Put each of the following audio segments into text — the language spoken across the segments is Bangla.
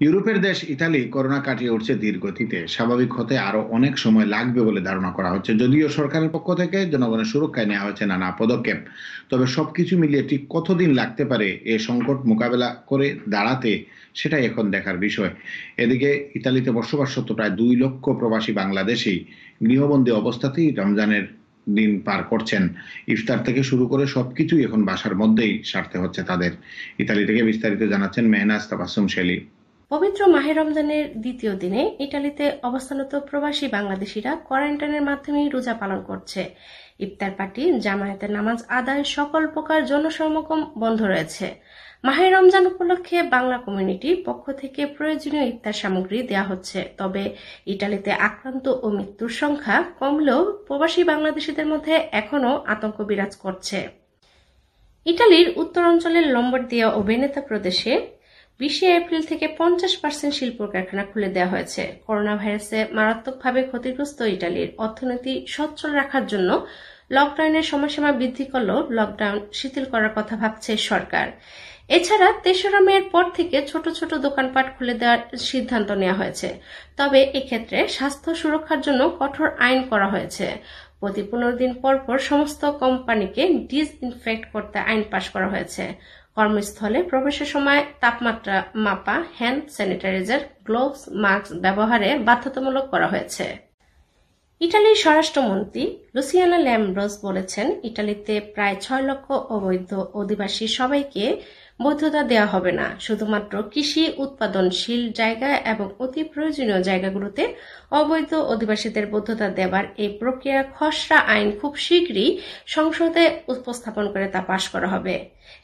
ইউরোপের দেশ ইতালি করোনা কাটিয়ে উঠছে ধীর গতিতে। স্বাভাবিক হতে আরও অনেক সময় লাগবে বলে ধারণা করা হচ্ছে। যদিও সরকারের পক্ষ থেকে জনগণের সুরক্ষায় নেওয়া হয়েছে নানা পদক্ষেপ। তবে সবকিছু মিলিয়ে ঠিক কতদিন লাগতে পারে এ সংকট মোকাবেলা করে দাঁড়াতে সেটাই এখন দেখার বিষয়। এদিকে ইতালিতে বসবাসরত প্রায় দুই লক্ষ প্রবাসী বাংলাদেশি। গৃহবন্দী অবস্থাতেই রমজানের দিন পার করছেন। ইফতার থেকে শুরু করে সবকিছুই এখন বাসার মধ্যেই সারতে হচ্ছে তাদের। ইতালি থেকে বিস্তারিত জানাচ্ছেন মেহনাজ তাবাসুম শেলি। পবিত্র মাহে রমজানের দ্বিতীয় দিনে ইটালিতে অবস্থানত প্রবাসী বাংলাদেশিরা কোয়ারেন্টাইনের মাধ্যমে রোজা পালন করছে। ইফতার পার্টি, জামায়াতের নামাজ আদায় সকল প্রকার জনসমাগম বন্ধ রয়েছে। মাহে রমজান উপলক্ষে বাংলা কমিউনিটির পক্ষ থেকে প্রয়োজনীয় ইফতার সামগ্রী দেওয়া হচ্ছে। তবে ইটালিতে আক্রান্ত ও মৃত্যুর সংখ্যা কমলেও প্রবাসী বাংলাদেশিদের মধ্যে এখনও আতঙ্ক বিরাজ করছে। ইটালির উত্তরাঞ্চলের লম্বরদিয়া ও বেনেতা প্রদেশে বিশে এপ্রিল থেকে পঞ্চাশ পার্সেন্ট শিল্প কারখানা খুলে দেওয়া হয়েছে। করোনা ভাইরাসে মারাত্মকভাবে ক্ষতিগ্রস্ত ইটালির অর্থনীতি সচ্ছল রাখার জন্য লকডাউনের সময়সীমা বৃদ্ধি করলেও লকডাউন শিথিল করার কথা ভাবছে সরকার। এছাড়া তেসরা মেয়ের পর থেকে ছোট ছোট দোকানপাট খুলে দেওয়ার সিদ্ধান্ত নেওয়া হয়েছে। তবে এক্ষেত্রে স্বাস্থ্য সুরক্ষার জন্য কঠোর আইন করা হয়েছে। প্রতি পনেরো দিন পর পর সমস্ত কোম্পানিকে ডিসইনফেক্ট করতে আইন পাশ করা হয়েছে। কর্মস্থলে প্রবেশের সময় তাপমাত্রা মাপা হ্যান্ড স্যানিটাইজার গ্লোভস মাস্ক ব্যবহারে বাধ্যতামূলক করা হয়েছে। ইটালির স্বরাষ্ট্রমন্ত্রী লুসিয়ানা ল্যামব্রোস বলেছেন, ইটালিতে প্রায় ছয় লক্ষ অবৈধ অধিবাসী সবাইকে বৈধতা দেওয়া হবে না। শুধুমাত্র কৃষি উৎপাদনশীল জায়গা এবং অতি প্রয়োজনীয় জায়গাগুলোতে অবৈধ অধিবাসীদের বৈধতা দেবার এই প্রক্রিয়া খসড়া আইন খুব শীঘ্রই সংসদে উপস্থাপন করে তা পাশ করা হবে।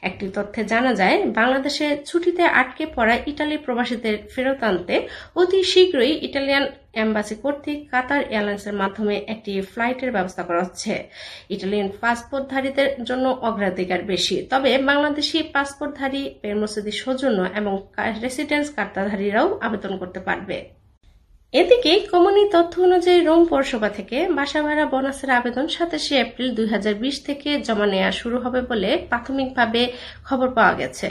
একটি তথ্যে জানা যায়, বাংলাদেশে ছুটিতে আটকে পড়া ইটালি প্রবাসীদের ফেরত আনতে অতি শীঘ্রই ইটালিয়ান এম্বাসি কর্তৃক কাতার এয়ারলাইন্সের মাধ্যমে একটি ফ্লাইটের ব্যবস্থা করা হচ্ছে। ইটালিয়ান পাসপোর্টধারীদের জন্য অগ্রাধিকার বেশি। তবে বাংলাদেশি পাসপোর্টধারী পেরমসিদি সৌজন্য এবং রেসিডেন্স কার্তাধারীরাও আবেদন করতে পারবে। এদিকে কমনি তথ্য অনুযায়ী রোম পৌরসভা থেকে বাসা ভাড়া বোনাসের আবেদন সাতাশে এপ্রিল দুই হাজার বিশ থেকে জমা নেওয়া শুরু হবে বলে প্রাথমিকভাবে খবর পাওয়া গেছে।